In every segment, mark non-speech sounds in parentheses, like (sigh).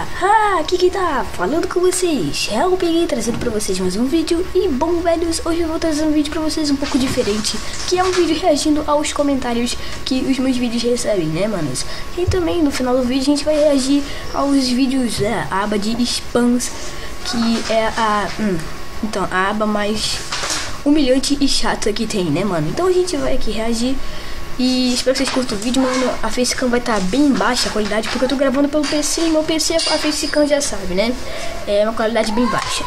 Ah, aqui que tá falando com vocês é o Peguei trazendo pra vocês mais um vídeo E bom, velhos, hoje eu vou trazer um vídeo pra vocês um pouco diferente Que é um vídeo reagindo aos comentários que os meus vídeos recebem, né, manos? E também no final do vídeo a gente vai reagir aos vídeos, é, a aba de spams Que é a... Hum, então, a aba mais humilhante e chata que tem, né, mano? Então a gente vai aqui reagir e espero que vocês curtam o vídeo, mano. A facecam vai estar tá bem baixa a qualidade, porque eu tô gravando pelo PC e meu PC, a facecam já sabe, né? É uma qualidade bem baixa.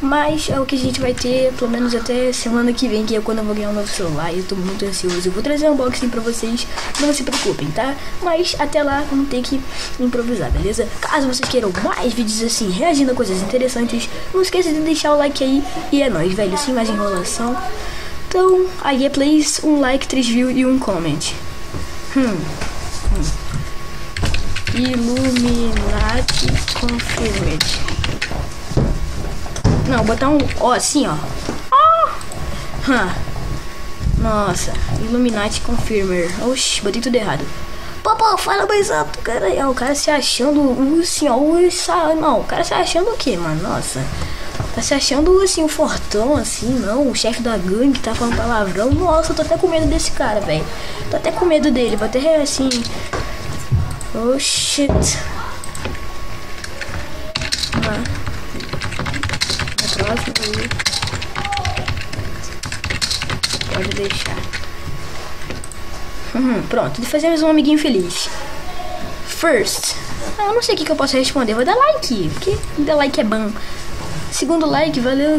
Mas é o que a gente vai ter, pelo menos até semana que vem, que é quando eu vou ganhar um novo celular. Eu tô muito ansioso. Eu vou trazer um unboxing pra vocês, não se preocupem, tá? Mas até lá, vamos ter que improvisar, beleza? Caso vocês queiram mais vídeos assim, reagindo a coisas interessantes, não esqueça de deixar o like aí. E é nóis, velho, sem mais enrolação. Então, aí é please, um like, 3 views e um comment. Hum. hum. Illuminati confirmed. Não, botar um. Ó, assim, ó. Huh. Nossa, Illuminati confirmer. Oxi, botei tudo errado. Pô, fala mais alto, cara. É, o cara se achando. O senhor. O, não, o cara se achando o quê, mano? Nossa. Tá se achando assim, um fortão, assim, não, o chefe da gangue tá falando palavrão. Nossa, eu tô até com medo desse cara, velho. Tô até com medo dele, vou até assim. Oh shit. Pode deixar. Uhum, pronto, fazemos um amiguinho feliz. First. Ah, eu não sei o que, que eu posso responder. Vou dar like, porque dar like é bom. Segundo like, valeu.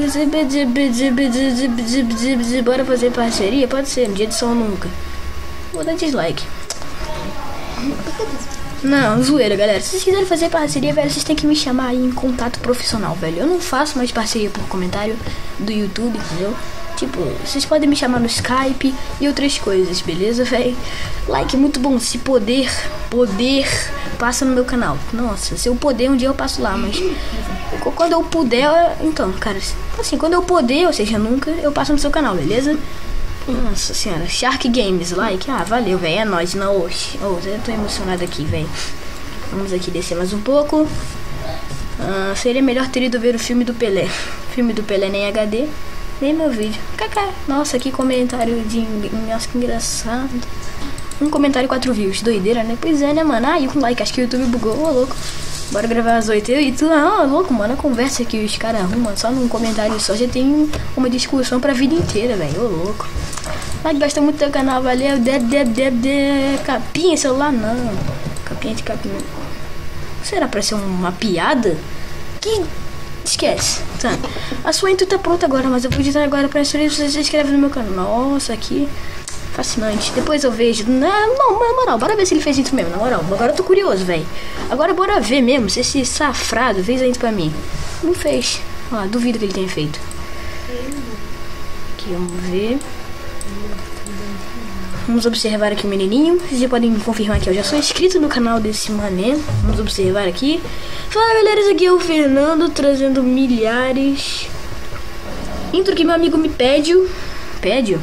Bora fazer parceria? Pode ser, no dia de sol nunca. Vou dar dislike. Não, zoeira, galera. Se vocês quiserem fazer parceria, velho, vocês têm que me chamar aí em contato profissional, velho. Eu não faço mais parceria por comentário do YouTube, entendeu? Tipo, vocês podem me chamar no Skype e outras coisas, beleza, velho? Like muito bom. Se poder, poder, passa no meu canal. Nossa, se eu poder, um dia eu passo lá, mas quando eu puder, então, cara, assim, quando eu poder, ou seja, nunca, eu passo no seu canal, beleza? Nossa senhora, Shark Games, like, ah, valeu, velho, é nóis, não, oxe, oh, eu tô emocionado aqui, velho. Vamos aqui descer mais um pouco. Ah, seria melhor ter ido ver o filme do Pelé. filme do Pelé nem HD. Nem meu vídeo. Kaká. Nossa, que comentário de. Nossa, que engraçado. Um comentário e quatro views. Doideira, né? Pois é, né, mano? Ah, e com like. Acho que o YouTube bugou. Ô, louco. Bora gravar às oito. E tu, ah, louco, mano. A conversa que os caras arrumam só num comentário só já tem uma discussão pra vida inteira, velho. Ô, louco. Like, gosta muito do canal, valeu. De, de, de, de. Capinha, celular não. Capinha de capinha. Será pra ser uma piada? Que Esquece. Tá. A sua intro tá pronta agora, mas eu vou editar agora pra isso você se inscreve no meu canal. Nossa, aqui. Fascinante. Depois eu vejo. Não, não, na moral, bora ver se ele fez isso mesmo. Na moral, agora eu tô curioso, velho. Agora bora ver mesmo se esse safrado fez a intro pra mim. Não fez. Ah, duvido que ele tenha feito. Aqui, vamos ver. Vamos observar aqui o menininho. Vocês já podem confirmar que eu já sou inscrito no canal desse mané. Vamos observar aqui. Fala galera, aqui é o Fernando trazendo milhares. Intro que meu amigo me pede. Pede?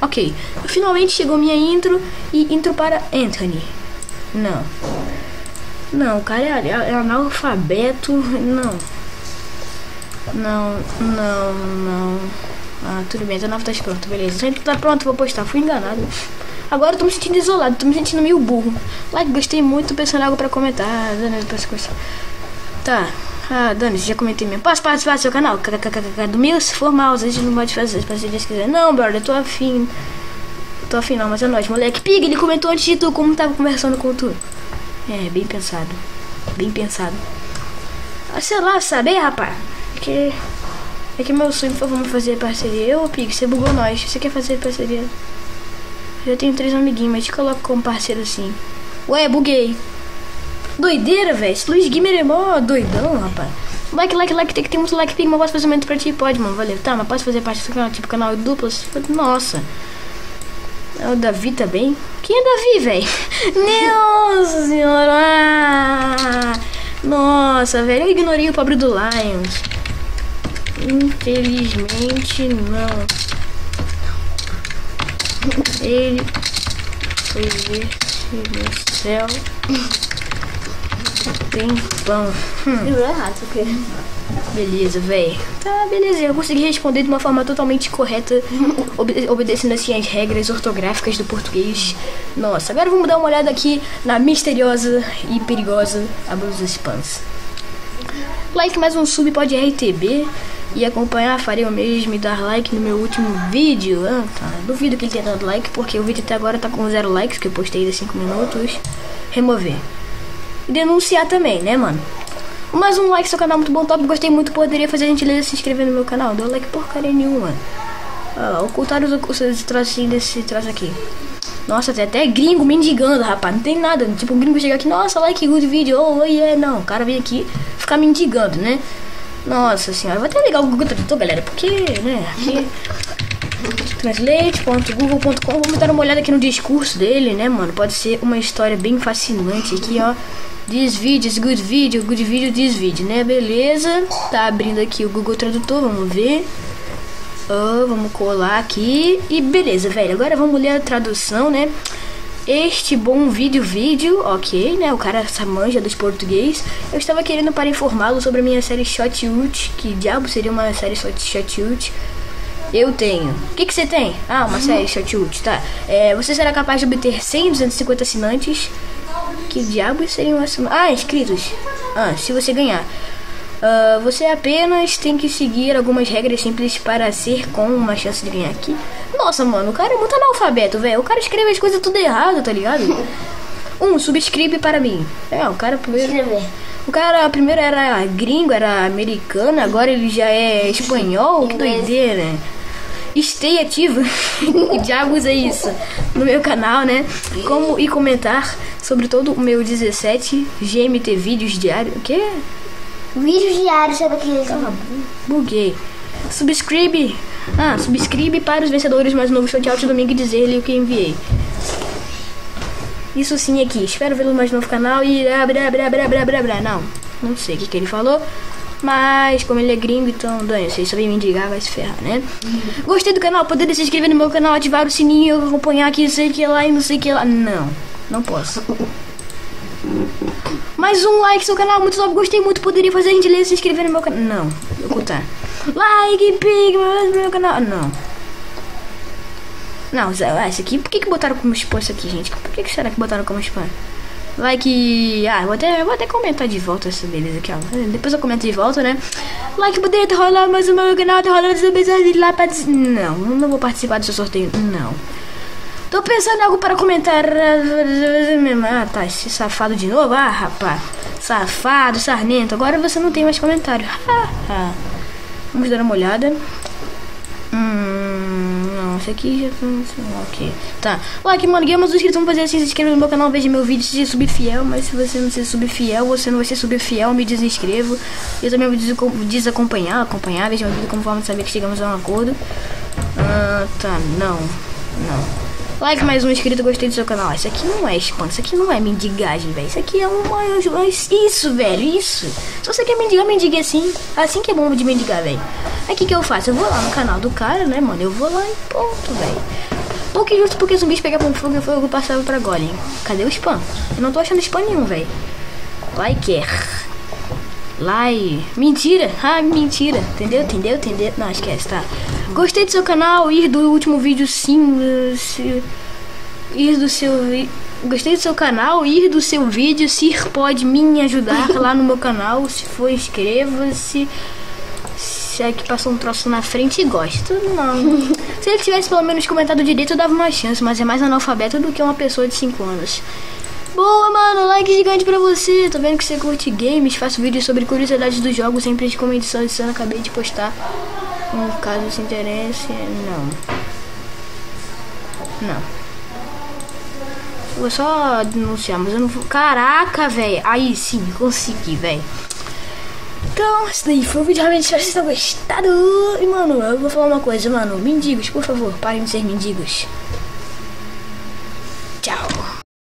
Ok. Finalmente chegou minha intro e intro para Anthony. Não. Não, o cara é, é analfabeto. Não. Não, não, não. Ah, tudo bem, 19 tá pronto, beleza. Sempre tá pronto, vou postar. Fui enganado. Agora eu tô me sentindo isolado, tô me sentindo meio burro. Like, gostei muito, pensando em algo pra comentar. Dani, Tá. Ah, Dani, já comentei mesmo. Posso participar do seu canal? Do meu, se for mouse, a gente não pode fazer, se você quiser. Não, brother, eu tô afim. Tô afim não, mas é nóis, moleque. Pig, ele comentou antes de tu como tava conversando com tu. É, bem pensado. Bem pensado. Ah, sei lá, sabe, rapaz? Porque... É que meu sonho foi vamos fazer parceria. Eu, Pig, você bugou nós. Você quer fazer parceria? Eu tenho três amiguinhos, mas te coloco como parceiro assim. Ué, buguei. Doideira, velho. Esse Luiz Gamer é mó doidão, rapaz. Like, like, like, tem que ter muito like, Pig, mas posso fazer um pra ti? Pode, mano, valeu. Tá, mas posso fazer parte do canal, tipo, canal duplo? Nossa. É o Davi também? Quem é Davi, velho? (laughs) Nossa senhora! Nossa, velho, eu ignorei o pobre do Lions. Infelizmente não. Ele foi ver se no céu Tem pão. Hum. Errado, porque. Beleza, velho. Tá, beleza. Eu consegui responder de uma forma totalmente correta, (laughs) obede obedecendo assim as regras ortográficas do português. Nossa, agora vamos dar uma olhada aqui na misteriosa e perigosa a blusa Spans. Like mais um sub pode RTB e acompanhar, farei o mesmo e dar like no meu último vídeo. Ah, tá. Duvido que ele tenha dado like, porque o vídeo até agora tá com zero likes, que eu postei de 5 minutos. Remover. E denunciar também, né, mano? Mais um like, seu canal é muito bom, top. Gostei muito, poderia fazer a gentileza se inscrever no meu canal. Deu like porcaria nenhuma. Ah, ocultar os, os trocinhos desse troço aqui. Nossa, tem até gringo mendigando, rapaz. Não tem nada. Tipo, um gringo chega aqui, nossa, like, good video. Oh, oh yeah. Não, o cara vem aqui ficar mendigando, né? Nossa senhora, vou até ligar o Google Tradutor, galera, porque, né, aqui... Translate.google.com Vamos dar uma olhada aqui no discurso dele, né, mano? Pode ser uma história bem fascinante aqui, ó. This video is good video, good video, this video, né? Beleza. Tá abrindo aqui o Google Tradutor, vamos ver. Oh, vamos colar aqui. E beleza, velho. Agora vamos ler a tradução, né? Este bom vídeo, vídeo, ok, né? O cara essa manja dos português. Eu estava querendo para informá-lo sobre a minha série Shot Ute. Que diabo seria uma série Shot Ute? Eu tenho. O que, que você tem? Ah, uma série Shot Ute, tá. É, você será capaz de obter 100, 250 assinantes que diabos seriam as. Ah, inscritos. Ah, se você ganhar. Uh, você apenas tem que seguir algumas regras simples para ser com uma chance de ganhar aqui. Nossa, mano, o cara é muito analfabeto, velho. O cara escreve as coisas tudo errado, tá ligado? Um, subscreve para mim. É, o cara primeiro. Escrever. O cara primeiro era gringo, era americano, agora ele já é espanhol. Que doideira. Stay ativo. que diabos é isso? No meu canal, né? Como e comentar sobre todo o meu 17 GMT vídeos diários. O quê? Vídeos diários, sabe aquele. Ah, bu- buguei. Subscribe. Ah, subscribe para os vencedores mais novos shoutout de domingo e dizer-lhe o que enviei. Isso sim aqui. Espero vê-lo mais novo no canal e. Brá, brá, brá, brá, brá, brá. Não, não sei o que, que ele falou. Mas como ele é gringo, então dane se só vem me indicar, vai se ferrar, né? Gostei do canal, poder se inscrever no meu canal, ativar o sininho, acompanhar aqui, sei que lá e não sei que lá. Não, não posso. Mais um like seu canal, muito top, gostei muito, poderia fazer a gentileza se inscrever no meu canal. Não, ocultar. Like, pig, no meu canal. Não. Não, esse aqui, por que, que botaram como spam isso aqui, gente? Por que, que será que botaram como spam? Like, ah, vou até, vou até comentar de volta essa beleza aqui, ó. Depois eu comento de volta, né? Like, poderia ter rolado mais o meu canal, ter rolado essa beleza de lá pra... Não, não vou participar do seu sorteio, não. Tô pensando em algo para comentar. Ah, tá, esse safado de novo? Ah, rapaz. Safado, sarnento. Agora você não tem mais comentário. (laughs) Vamos dar uma olhada. Hum, não, esse aqui já. Ok. Tá. Like, mano, games, os inscritos vão fazer assim: se inscreva no meu canal, veja meu vídeo, se sub fiel. Mas se você não ser sub fiel, você não vai ser sub fiel, me desinscrevo. Eu também vou desaco- desacompanhar, acompanhar, veja meu vídeo como forma de saber que chegamos a um acordo. Ah, tá, não. Não. Like mais um inscrito, gostei do seu canal. Isso aqui não é spam, isso aqui não é mendigagem, velho. Isso aqui é uma. Isso, velho, isso. Se você quer mendigar, mendigue assim. Assim que é bom de mendigar, velho. Aí o que, que eu faço? Eu vou lá no canal do cara, né, mano? Eu vou lá e ponto, velho. Pouco justo porque zumbis pegam com fogo e fogo passava pra Golem. Cadê o spam? Eu não tô achando spam nenhum, velho. Like. Lai. Mentira. Ah, mentira. Entendeu? Entendeu? Entendeu? Não, esquece, tá. Gostei do seu canal. Ir do último vídeo, sim. Se... Ir do seu... Gostei do seu canal. Ir do seu vídeo. Se pode me ajudar lá no meu canal. Se for, inscreva-se. Se é que passou um troço na frente e gosta. Não. (laughs) Se ele tivesse pelo menos comentado direito, eu dava uma chance. Mas é mais analfabeto do que uma pessoa de 5 anos. Boa, mano, like gigante pra você. Tô vendo que você curte games. Faço vídeos sobre curiosidades dos jogos, sempre com edição edição. Acabei de postar. Um caso se interesse. Não. Não. Vou só denunciar, mas eu não vou. Caraca, velho. Aí sim, consegui, velho. Então, esse daí foi o vídeo. Realmente, espero que vocês tenham gostado. E, mano, eu vou falar uma coisa, mano. Mendigos, por favor, parem de ser mendigos.